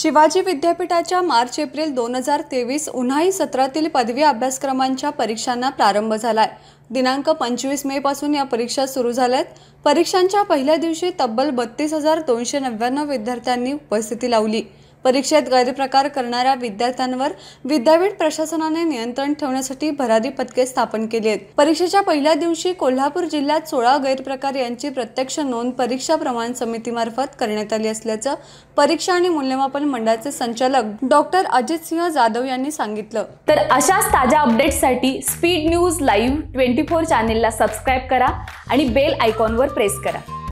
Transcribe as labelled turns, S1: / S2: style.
S1: शिवाजी विद्यापीठाच्या March April दोन हजार तेवीस उन्हाळी सत्रातील पदवी अभ्यासक्रमांच्या परीक्षांना प्रारंभ झाला आहे दिनांक पंचवीस मे पासून या परीक्षा सुरू झाल्या आहेत परीक्षांच्या पहिल्या दिवशी तब्बल बत्तीस हजार दोनशे नव्याण्णव विद्यार्थ्यांनी उपस्थिती लावली. परीक्षेत गैरप्रकार करणाऱ्या विद्यार्थ्यांवर विद्यापीठ प्रशासनाने नियंत्रण ठेवण्यासाठी भरारी पथके स्थापन केली आहेत. परीक्षेच्या पहिल्या दिवशी कोल्हापूर जिल्ह्यात सोळा गैरप्रकार यांची प्रत्यक्ष नोंद परीक्षा प्रमाण समितीमार्फत करण्यात आली असल्याचं परीक्षा आणि मूल्यमापन मंडळाचे संचालक डॉक्टर अजित सिंह जाधव यांनी सांगितलं.
S2: तर अशाच ताज्या अपडेट्ससाठी speed news live twenty four चॅनेलला सबस्क्राईब करा आणि बेल आयकॉनवर प्रेस करा.